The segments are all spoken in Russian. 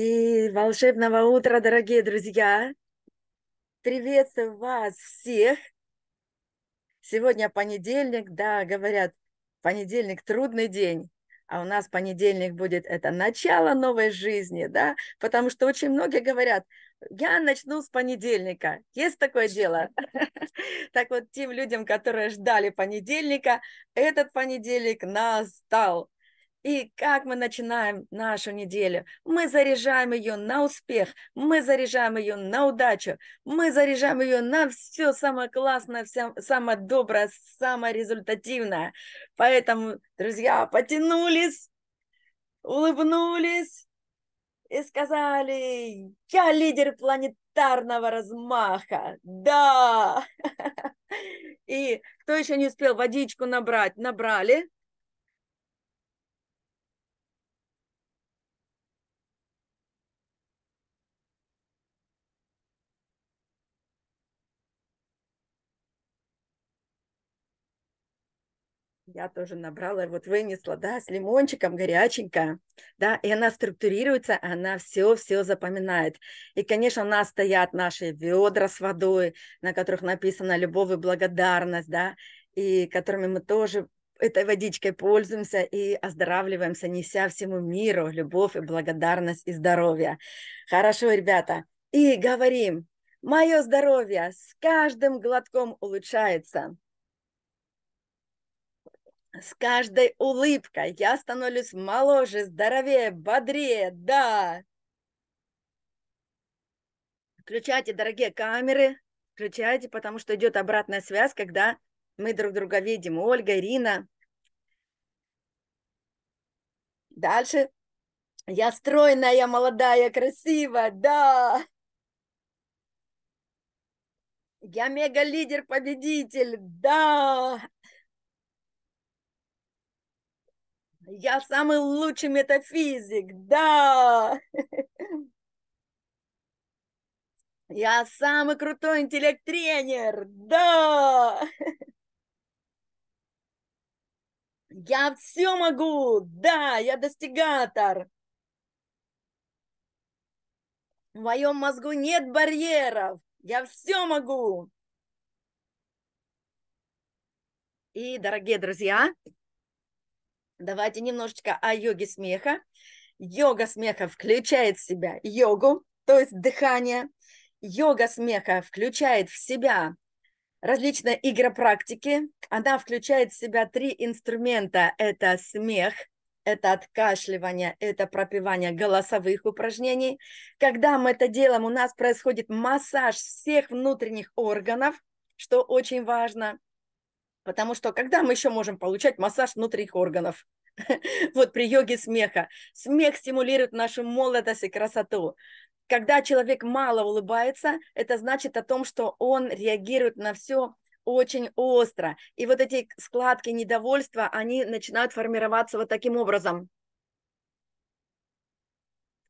И волшебного утра, дорогие друзья! Приветствую вас всех! Сегодня понедельник, да, говорят, понедельник трудный день, а у нас понедельник будет это начало новой жизни, да, потому что очень многие говорят, я начну с понедельника. Есть такое дело? Так вот, тем людям, которые ждали понедельника, этот понедельник настал. И как мы начинаем нашу неделю? Мы заряжаем ее на успех, мы заряжаем ее на удачу, мы заряжаем ее на все самое классное, все, самое доброе, самое результативное. Поэтому, друзья, потянулись, улыбнулись и сказали, я лидер планетарного размаха, да. И кто еще не успел водичку набрать, набрали, Я тоже набрала, вот вынесла, да, с лимончиком, горяченькая, да, и она структурируется, она все-все запоминает. И, конечно, у нас стоят наши ведра с водой, на которых написано любовь и благодарность, да, и которыми мы тоже этой водичкой пользуемся и оздоравливаемся, неся всему миру любовь и благодарность и здоровье. Хорошо, ребята, и говорим, мое здоровье с каждым глотком улучшается. С каждой улыбкой я становлюсь моложе, здоровее, бодрее, да. Включайте, дорогие камеры, включайте, потому что идет обратная связь, когда мы друг друга видим. Ольга, Ирина. Дальше. Я стройная, молодая, красивая, да. Я мега-лидер, победитель, да. Я самый лучший метафизик, да. Я самый крутой интеллект-тренер, да. Я все могу, да, я достигатор. В моем мозгу нет барьеров, я все могу. И, дорогие друзья, Давайте немножечко о йоге смеха. Йога смеха включает в себя йогу, то есть дыхание. Йога смеха включает в себя различные игропрактики. Она включает в себя три инструмента. Это смех, это откашливание, это пропивание голосовых упражнений. Когда мы это делаем, у нас происходит массаж всех внутренних органов, что очень важно – Потому что когда мы еще можем получать массаж внутренних органов? Вот при йоге смеха. Смех стимулирует нашу молодость и красоту. Когда человек мало улыбается, это значит о том, что он реагирует на все очень остро. И вот эти складки недовольства, они начинают формироваться вот таким образом.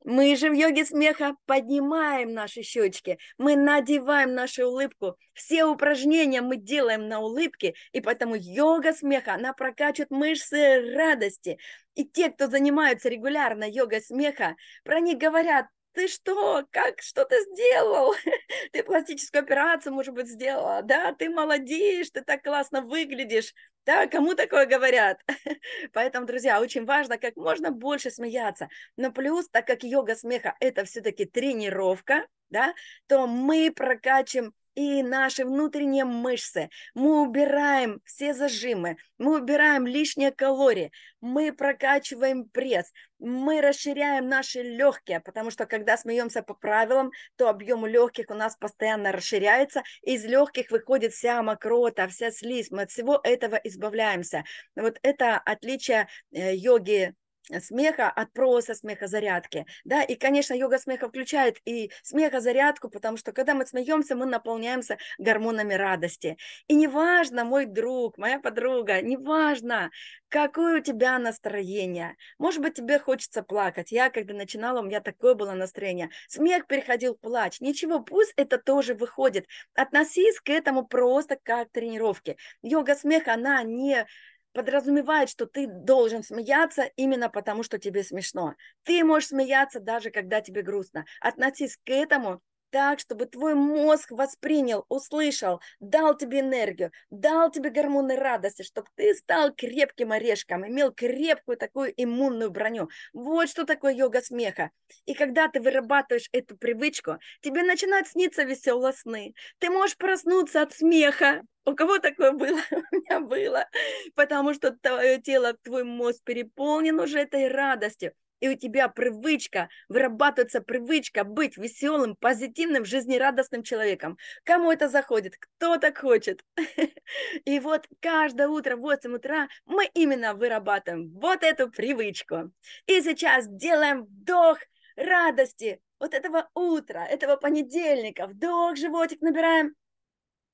Мы же в йоге смеха поднимаем наши щечки, мы надеваем нашу улыбку. Все упражнения мы делаем на улыбке, и поэтому йога смеха, она прокачивает мышцы радости. И те, кто занимаются регулярно йога смеха, про них говорят, ты что, как, что ты сделал? Ты пластическую операцию, может быть, сделала, да, ты молодеешь, ты так классно выглядишь, да, кому такое говорят? Поэтому, друзья, очень важно как можно больше смеяться. Но плюс, так как йога смеха – это все-таки тренировка, да, то мы прокачиваем и наши внутренние мышцы. Мы убираем все зажимы, мы убираем лишние калории, мы прокачиваем пресс, мы расширяем наши легкие, потому что когда смеемся по правилам, то объем легких у нас постоянно расширяется, из легких выходит вся мокрота, вся слизь, мы от всего этого избавляемся. Вот это отличие э, йоги смеха от просто смехозарядки, да, и, конечно, йога смеха включает и смехозарядку, потому что, когда мы смеемся, мы наполняемся гормонами радости, и неважно, мой друг, моя подруга, неважно, какое у тебя настроение, может быть, тебе хочется плакать, я, когда начинала, у меня такое было настроение, смех переходил в плач, ничего, пусть это тоже выходит, относись к этому просто как к тренировке, йога смеха, она не подразумевает, что ты должен смеяться именно потому, что тебе смешно. Ты можешь смеяться даже когда тебе грустно. Относись к этому так, чтобы твой мозг воспринял, услышал, дал тебе энергию, дал тебе гормоны радости, чтобы ты стал крепким орешком, имел крепкую такую иммунную броню. Вот что такое йога смеха. И когда ты вырабатываешь эту привычку, тебе начинают сниться веселые сны. Ты можешь проснуться от смеха. У кого такое было? У меня было. Потому что твое тело, твой мозг переполнен уже этой радостью и у тебя привычка, вырабатывается привычка быть веселым, позитивным, жизнерадостным человеком. Кому это заходит? Кто так хочет? И вот каждое утро в 8 утра мы именно вырабатываем вот эту привычку. И сейчас делаем вдох радости вот этого утра, этого понедельника. Вдох, животик набираем,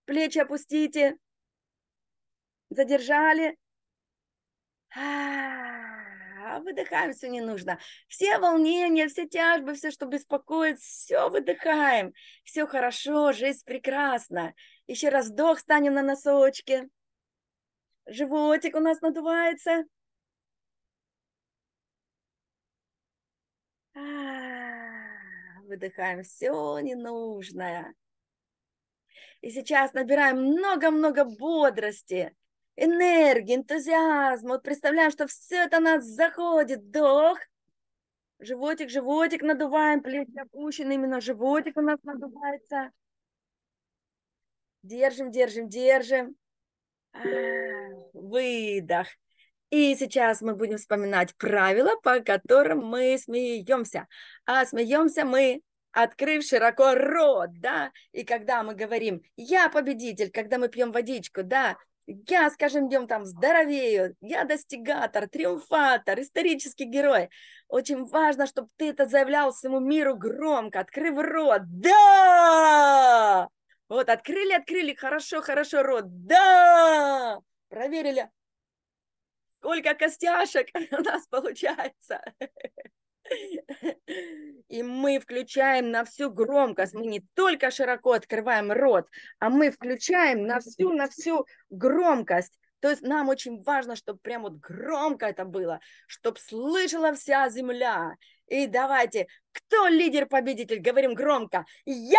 плечи опустите, задержали. А-а-а а выдыхаем, все не нужно. Все волнения, все тяжбы, все, что беспокоит, все выдыхаем. Все хорошо, жизнь прекрасна. Еще раз вдох, станем на носочки. Животик у нас надувается. А, выдыхаем все ненужное. И сейчас набираем много-много бодрости энергии, энтузиазма. Вот представляем, что все это нас заходит. Вдох. Животик, животик надуваем, плечи опущены, именно животик у нас надувается. Держим, держим, держим. Выдох. И сейчас мы будем вспоминать правила, по которым мы смеемся. А смеемся мы открыв широко рот, да, и когда мы говорим «я победитель», когда мы пьем водичку, да, я с каждым днем там здоровею, я достигатор, триумфатор, исторический герой. Очень важно, чтобы ты это заявлял всему миру громко, открыв рот. Да! Вот, открыли, открыли, хорошо, хорошо рот. Да! Проверили, сколько костяшек у нас получается. И мы включаем на всю громкость. Мы не только широко открываем рот, а мы включаем на всю, на всю громкость. То есть нам очень важно, чтобы прям вот громко это было, чтобы слышала вся земля. И давайте, кто лидер-победитель? Говорим громко. Я!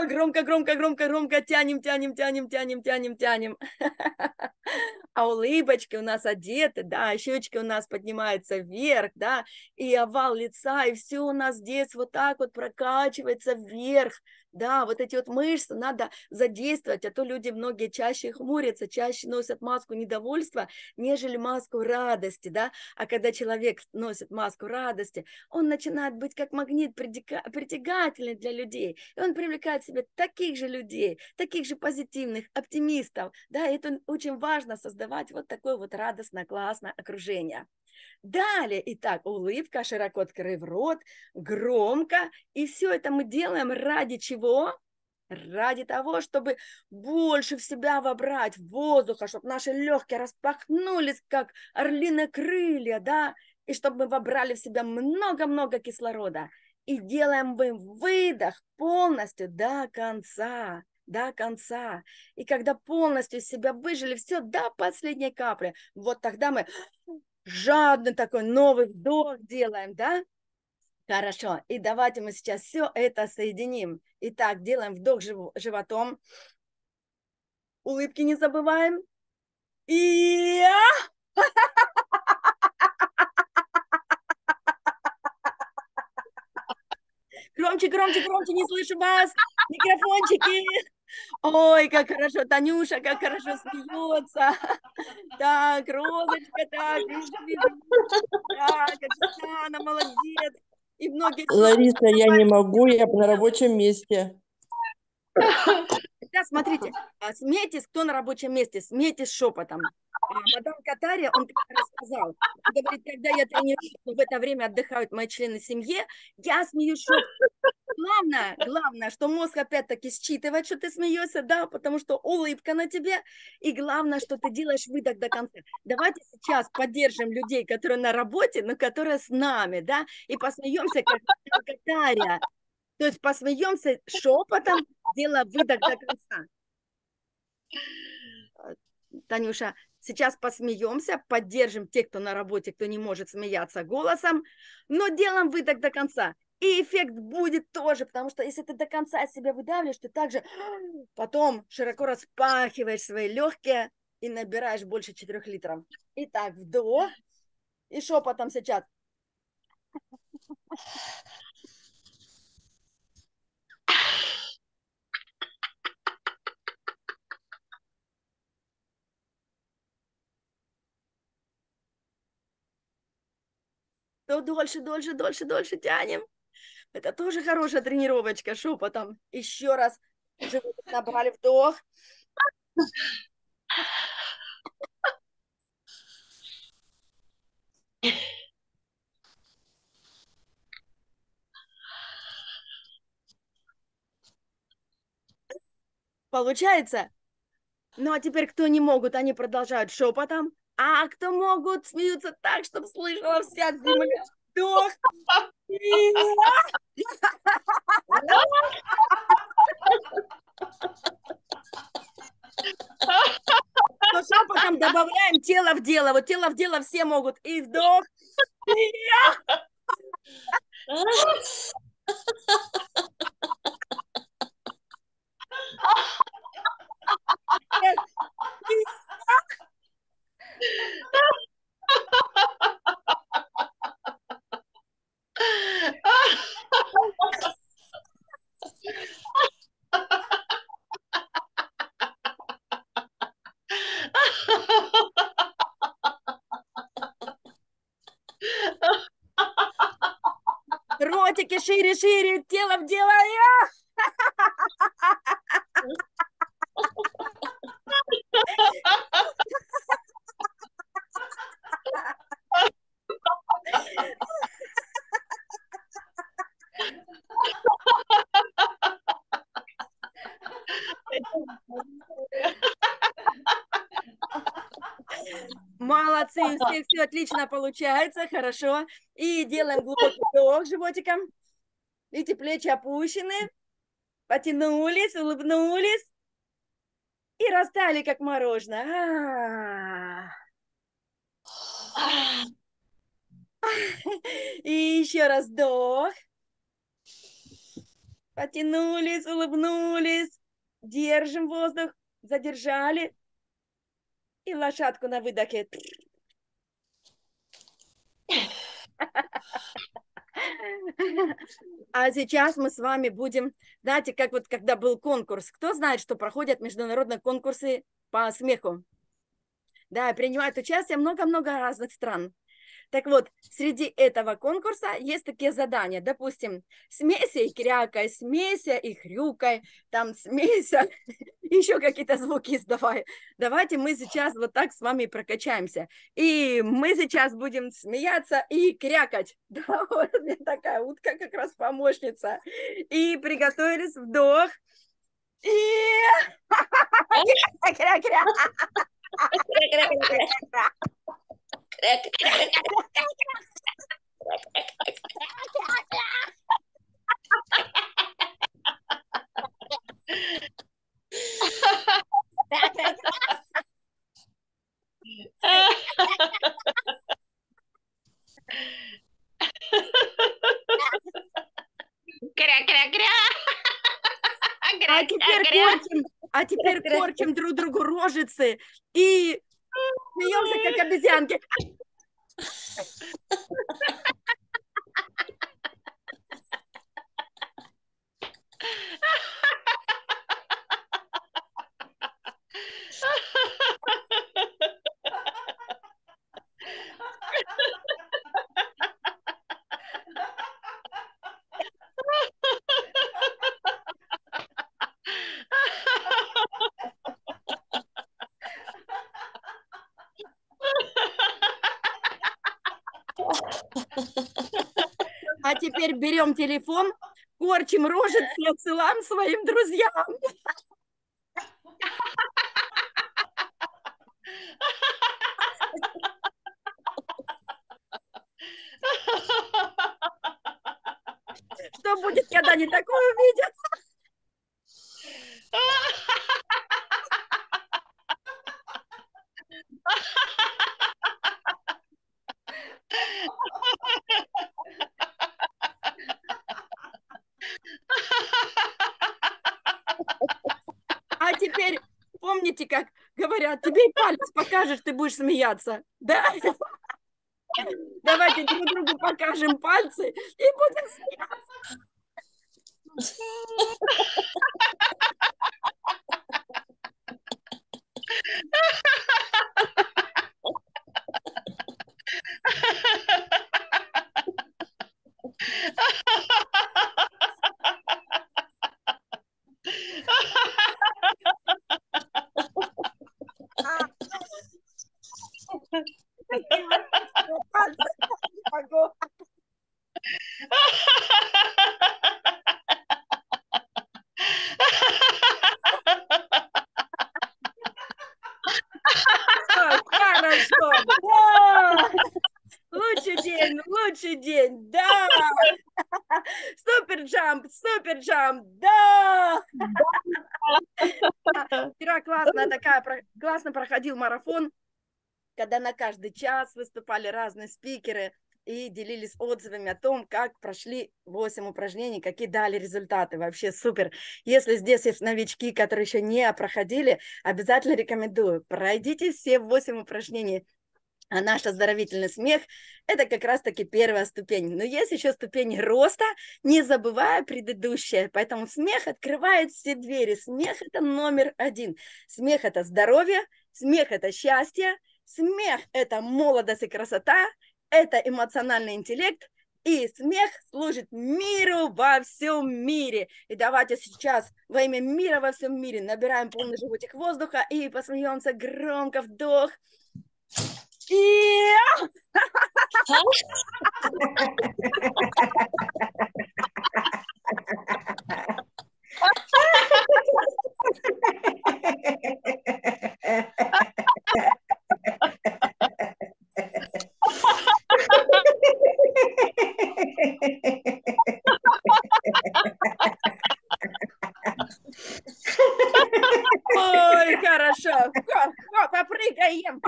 Громко, громко, громко, громко тянем, тянем, тянем, тянем, тянем, тянем. а улыбочки у нас одеты, да, щечки у нас поднимаются вверх, да, и овал лица, и все у нас здесь вот так вот прокачивается вверх, да, вот эти вот мышцы надо задействовать, а то люди многие чаще хмурятся, чаще носят маску недовольства, нежели маску радости, да, а когда человек носит маску радости, он начинает быть как магнит притягательный для людей, и он привлекает к себе таких же людей, таких же позитивных, оптимистов, да, и это очень важно создавать вот такое вот радостное, классное окружение. Далее, итак, улыбка, широко открыв рот, громко. И все это мы делаем ради чего? Ради того, чтобы больше в себя вобрать воздуха, чтобы наши легкие распахнулись, как орлиные крылья, да, и чтобы мы вобрали в себя много-много кислорода. И делаем мы выдох полностью до конца до конца. И когда полностью себя выжили, все до последней капли, вот тогда мы жадный такой новый вдох делаем, да? Хорошо. И давайте мы сейчас все это соединим. Итак, делаем вдох животом. Улыбки не забываем. И... Громче, громче, громче, не слышу вас. Микрофончики. Ой, как хорошо, Танюша, как хорошо смеется. Так, Розочка, так, вижу, вижу. Так, Оксана, молодец. И многие... Лариса, я не могу, я на рабочем месте. Да, смотрите, а, смейтесь, кто на рабочем месте, смейтесь шепотом. А, мадам Катария, он рассказал, говорит, когда я тренируюсь, в это время отдыхают мои члены семьи, я смеюсь шепотом. Главное, главное, что мозг опять-таки считывает, что ты смеешься, да, потому что улыбка на тебе, и главное, что ты делаешь выдох до конца. Давайте сейчас поддержим людей, которые на работе, но которые с нами, да, и посмеемся, как Катария. То есть посмеемся шепотом, делая выдох до конца. Танюша, сейчас посмеемся, поддержим тех, кто на работе, кто не может смеяться голосом, но делаем выдох до конца. И эффект будет тоже, потому что если ты до конца себя выдавливаешь, ты также потом широко распахиваешь свои легкие и набираешь больше 4 литров. Итак, вдох и шепотом сейчас. То дольше, дольше, дольше, дольше тянем. Это тоже хорошая тренировочка шепотом. Еще раз. Животик набрали вдох. Получается? Ну а теперь кто не могут, они продолжают шепотом. А кто могут, смеются так, чтобы слышала вся земля. Вдох. Но шепотом добавляем тело в дело. Вот тело в дело все могут. И вдох. Ротики шире, шире, тело в дело. Молодцы, у всех все отлично получается, хорошо. И делаем глубокий вдох животиком. Видите, плечи опущены. Потянулись, улыбнулись. И растали, как мороженое. И еще раз вдох. Потянулись, улыбнулись. Держим воздух. Задержали. И лошадку на выдохе. А сейчас мы с вами будем, знаете, как вот когда был конкурс, кто знает, что проходят международные конкурсы по смеху? Да, принимают участие много-много разных стран. Так вот, среди этого конкурса есть такие задания. Допустим, смейся и крякай, смейся и хрюкай, там смейся, еще какие-то звуки издавай. Давайте мы сейчас вот так с вами прокачаемся. И мы сейчас будем смеяться и крякать. Да, вот у меня такая утка как раз помощница. И приготовились, вдох. И... Кря-кря-кря. А теперь корчим, а теперь корчим друг другу рожицы и Смеемся, как обезьянки. Берем телефон, корчим рожицы и отсылаем своим друзьям. Что будет, когда они такое увидят? Видите, как говорят, тебе палец покажешь, ты будешь смеяться. Да? Давайте друг другу покажем пальцы и будем смеяться. Лучший день, да! Супер джамп, супер джамп, да! Вчера классно такая, классно проходил марафон, когда на каждый час выступали разные спикеры и делились отзывами о том, как прошли 8 упражнений, какие дали результаты. Вообще супер. Если здесь есть новички, которые еще не проходили, обязательно рекомендую. Пройдите все 8 упражнений а наш оздоровительный смех – это как раз-таки первая ступень. Но есть еще ступень роста, не забывая предыдущее. Поэтому смех открывает все двери. Смех – это номер один. Смех – это здоровье, смех – это счастье, смех – это молодость и красота, это эмоциональный интеллект, и смех служит миру во всем мире. И давайте сейчас во имя мира во всем мире набираем полный животик воздуха и посмеемся громко вдох. И... Ой, хорошо. Попрыгаем.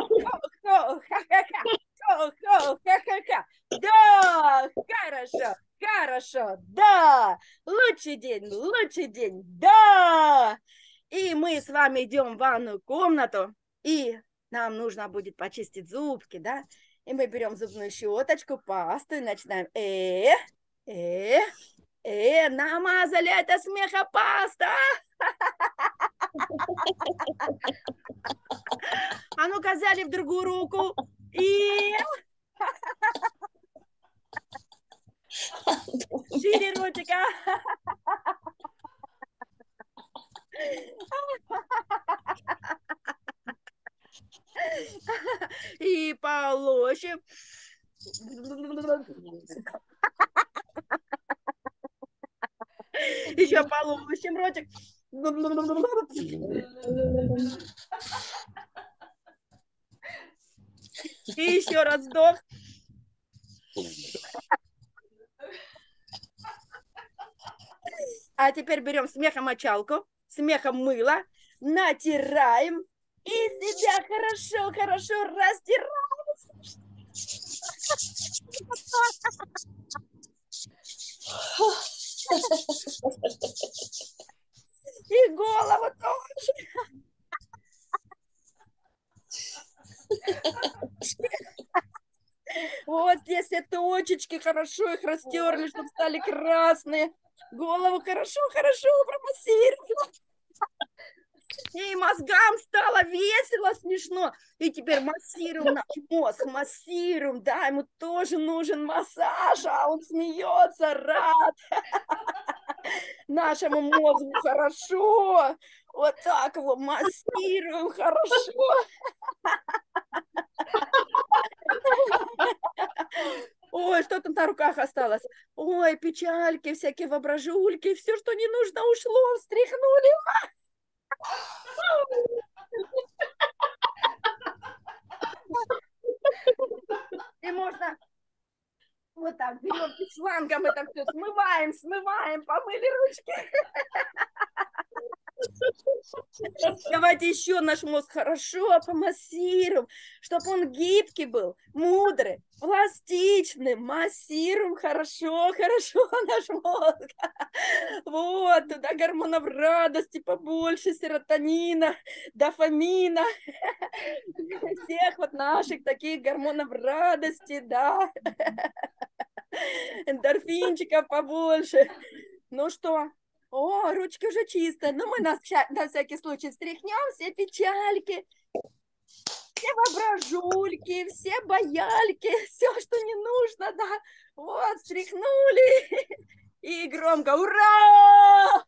Да, хорошо, хорошо, да. Лучший день, лучший день, да. И идем в ванную комнату, и нам нужно будет почистить зубки, да? И мы берем зубную щеточку, пасту и начинаем. Э, э, э, намазали это смехопаста. А ну-ка, взяли в другую руку. И... Шире ротика. И положим. Еще положим ротик. И еще раз вдох. А теперь берем смехом мочалку, смехом мыло, натираем и себя хорошо, хорошо растираем. И голову тоже. Вот здесь все точечки хорошо их растерли, чтобы стали красные. Голову хорошо, хорошо промассировала. И мозгам стало весело, смешно. И теперь массируем наш мозг, массируем, да, ему тоже нужен массаж, а он смеется, рад. Нашему мозгу хорошо. Вот так его массируем хорошо. Ой, что там на руках осталось? Ой, печальки, всякие воображульки, все, что не нужно, ушло, встряхнули. И можно вот так берем шлангом это все смываем, смываем, помыли ручки. Давайте еще наш мозг хорошо помассируем, чтобы он гибкий был, мудрый, пластичный. Массируем хорошо, хорошо наш мозг. Вот, туда гормонов радости побольше, серотонина, дофамина. Всех вот наших таких гормонов радости, да. Эндорфинчиков побольше. Ну что, о, ручки уже чистые. Ну, мы на, на всякий случай встряхнем все печальки, все воображульки, все бояльки, все, что не нужно, да. Вот, встряхнули. И громко «Ура!»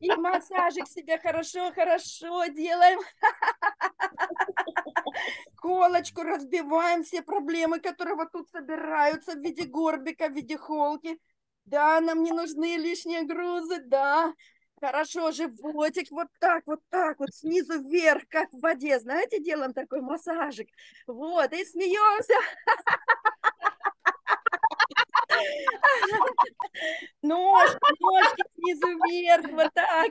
И массажик себе хорошо-хорошо делаем. Колочку разбиваем, все проблемы, которые вот тут собираются в виде горбика, в виде холки. Да, нам не нужны лишние грузы, да. Хорошо, животик вот так, вот так, вот снизу вверх, как в воде. Знаете, делаем такой массажик. Вот, и смеемся. Ножки, ножки снизу вверх, вот так.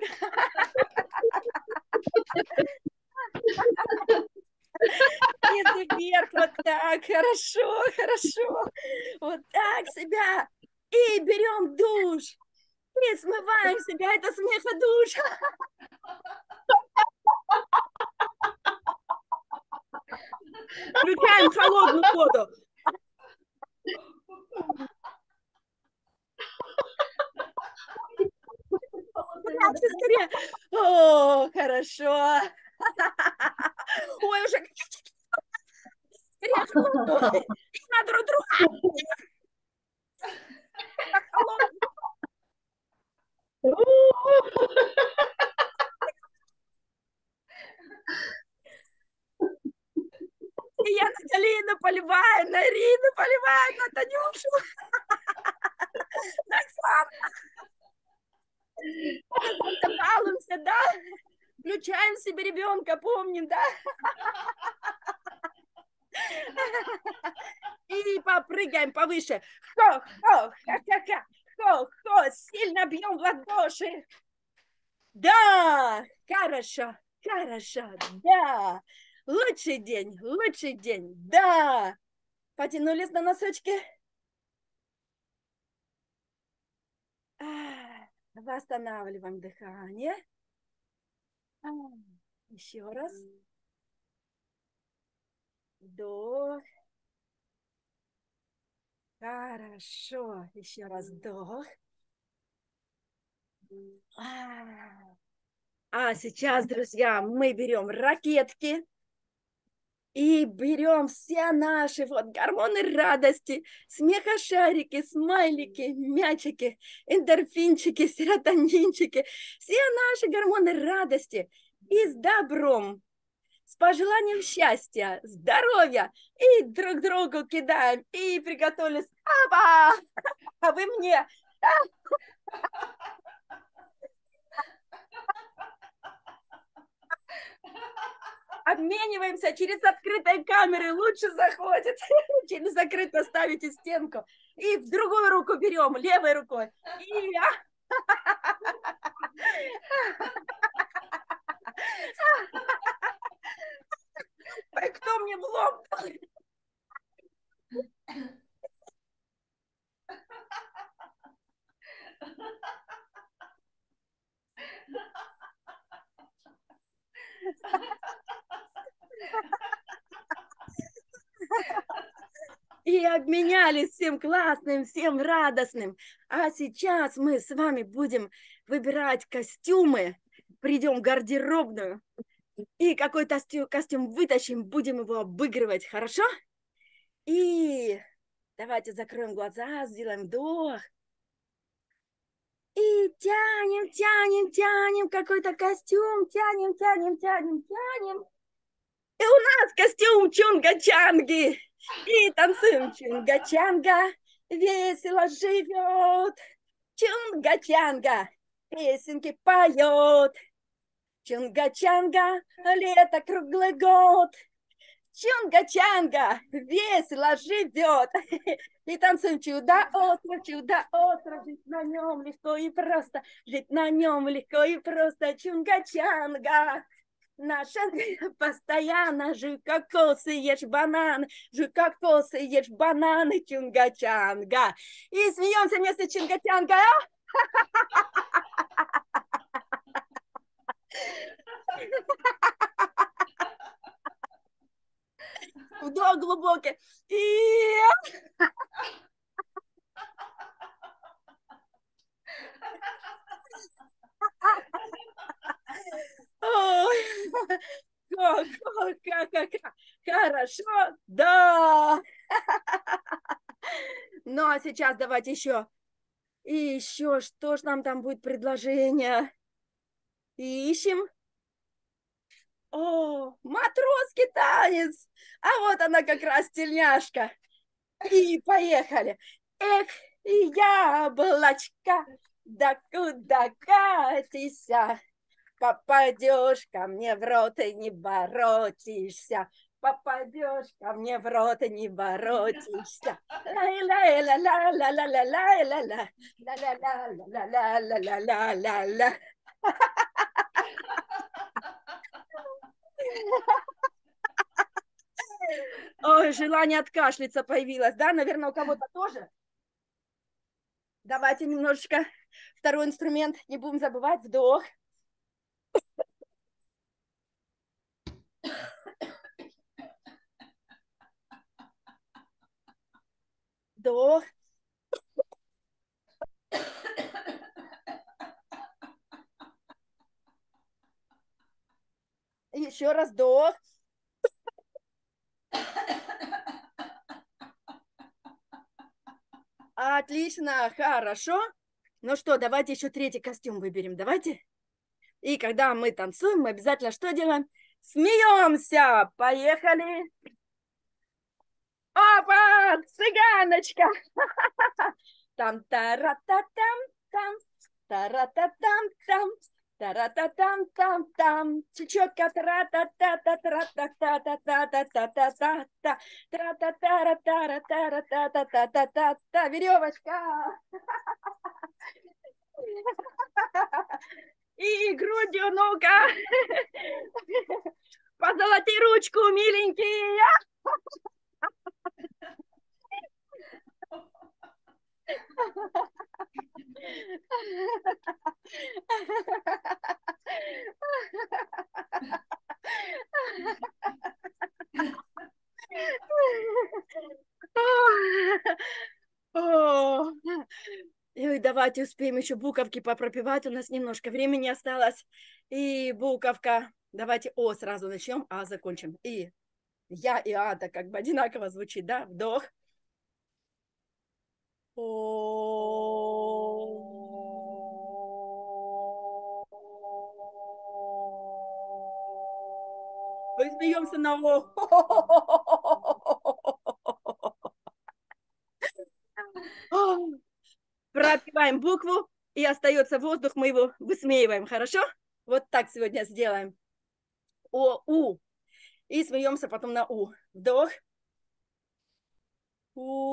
Снизу вверх, вот так, хорошо, хорошо. Вот так себя. И берем душ. И смываем себя, это смеха-душ. Включаем холодную воду. Скорее. О, хорошо. Ой, уже скорее. Надо друг друга. И я на Галину поливаю, на Ирину поливаю, на Танюшу. На Оксану. Балуемся, да? Включаем себе ребенка, помним, да? И попрыгаем повыше. Хо, хо, ха-ха-ха. Хо, хо, сильно бьем в ладоши. Да, хорошо, хорошо, да. Лучший день, лучший день, да. Потянулись на носочки. Восстанавливаем дыхание. Еще раз. Вдох. Хорошо. Еще раз вдох. А сейчас, друзья, мы берем ракетки и берем все наши вот гормоны радости, смехошарики, смайлики, мячики, эндорфинчики, серотонинчики, все наши гормоны радости и с добром, с пожеланием счастья, здоровья и друг другу кидаем и приготовились. Апа! А вы мне. Обмениваемся через открытые камеры, лучше заходит. через закрыто ставите стенку. И в другую руку берем, левой рукой. И... Кто мне в лоб? И обменялись всем классным, всем радостным. А сейчас мы с вами будем выбирать костюмы. Придем в гардеробную и какой-то костюм вытащим, будем его обыгрывать, хорошо? И давайте закроем глаза, сделаем вдох. И тянем, тянем, тянем какой-то костюм, тянем, тянем, тянем, тянем. И у нас костюм чунга-чанги. И танцуем чунга-чанга, весело живет. Чунга-чанга, песенки поет. Чунга-чанга, лето круглый год. Чунга-чанга, весело живет. И танцуем чудо остров, чудо остров, жить на нем легко и просто, жить на нем легко и просто, чунга-чанга. Наша постоянно жуй кокосы, ешь бананы, жуй кокосы, ешь бананы, чунга-чанга. И смеемся вместе чунга-чанга. Вдох глубокий. И... Ой, как, как, как, как, хорошо, да. Ну, а сейчас давайте еще. И еще, что ж нам там будет предложение? Ищем. О, матросский танец. А вот она как раз тельняшка. И поехали. Эх, яблочко, да куда катися? Попадешь ко мне в рот и не боротишься. Попадешь ко мне в рот и не боротишься. Ой, желание откашляться появилось, да? Наверное, у кого-то тоже? Давайте немножечко второй инструмент, не будем забывать, вдох. Вдох. Еще раз вдох. Отлично, хорошо. Ну что, давайте еще третий костюм выберем, давайте. И когда мы танцуем, мы обязательно что делаем? Смеемся! Поехали! Цыганочка! Там тара-та-там, там, тара-та-там, там, Та-ра-та-там-там-там, чечетка тра-та-та-та-та-та-та-та-та-та-та-та-та, тра-та-та-ра-та-ра-та-ра-та-та-та-та-та, веревочка. И грудью, ну-ка. Позолоти ручку, миленький. Ой, давайте успеем еще буковки попропивать. У нас немножко времени осталось. И буковка. Давайте О сразу начнем, а закончим. И я и А, так как бы одинаково звучит, да? Вдох. Мы смеемся на О. Пропиваем букву, и остается воздух, мы его высмеиваем, хорошо? Вот так сегодня сделаем. О, У. И смеемся потом на У. Вдох. У.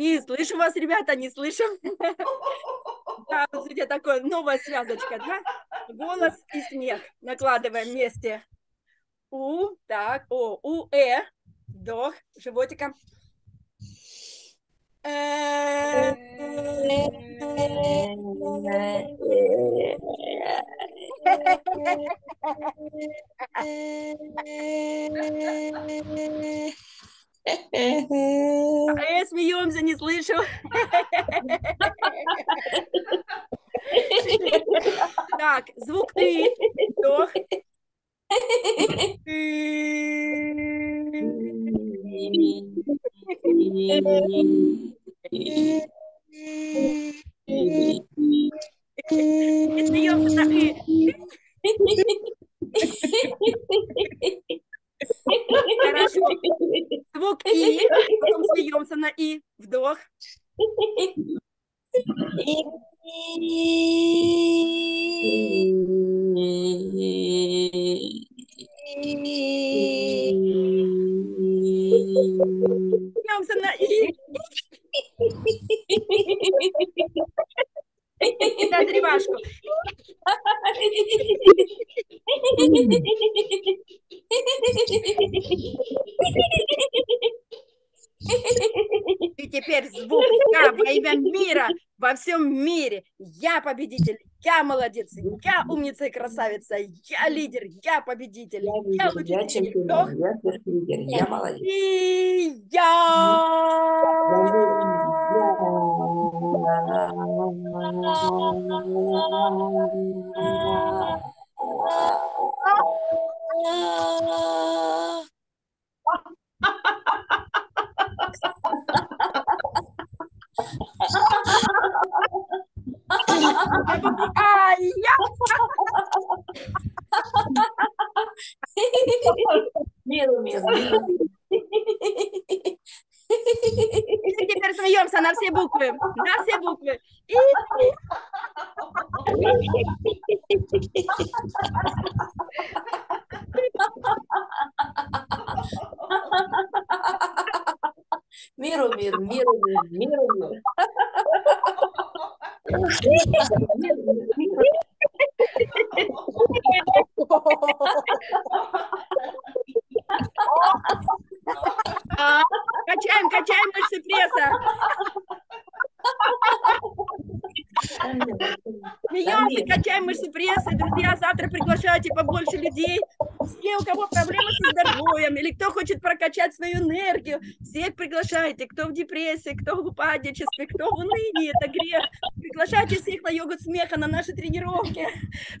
Не слышу вас, ребята, не слышу. Да, смотрите, такое новая связочка, да? Голос и смех. Накладываем вместе. У, так, о, у, э, вдох, животиком. Э. А я смеемся, не слышу. Так, звук ты. Вдох. Смеемся на. na i во всем мире. Я победитель, я молодец, я умница и красавица, я лидер, я победитель, Я я лидер, я чемпион, я сверхлидер, я молодец. И я. Буквы, на все буквы. И Миру, мир, миру, мир, миру, мир. Миру, мир, миру. качаем, качаем мышцы пресса. Смеемся, качаем мышцы пресса. Друзья, завтра приглашайте побольше людей. Все, у кого проблемы со здоровьем, или кто хочет прокачать свою энергию, всех приглашайте. Кто в депрессии, кто в упадничестве, кто в унынии, это грех. Приглашайте всех на йогу смеха, на наши тренировки.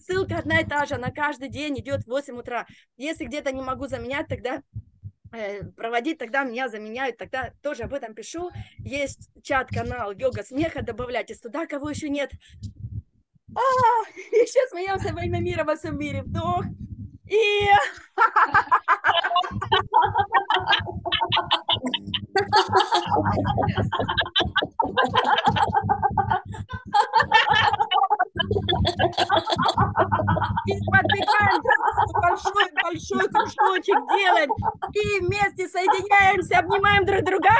Ссылка одна и та же, на каждый день идет в 8 утра. Если где-то не могу заменять, тогда э, проводить, тогда меня заменяют, тогда тоже об этом пишу. Есть чат-канал Йога Смеха, добавляйте туда, кого еще нет. А, еще смеемся во имя мира во всем мире. Вдох. И подбегаем, большой, большой кружочек делаем, и вместе соединяемся, обнимаем друг друга.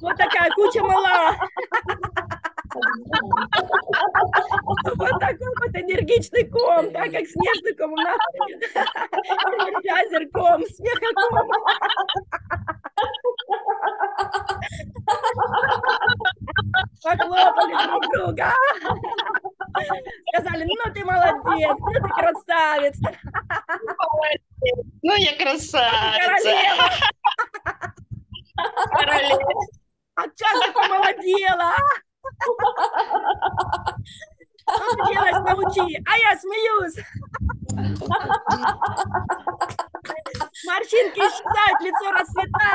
Вот такая куча мала. Вот такой вот энергичный ком, да, как снежный ком у нас. Язер ком, смехоком. Похлопали друг друга. Сказали, ну ты молодец, ну ты красавец, Ну, я красавица. королева. Королева. А как ты помолодела? а? Что ты делаешь, научи? А я смеюсь. Морщинки исчезают, лицо расцветает.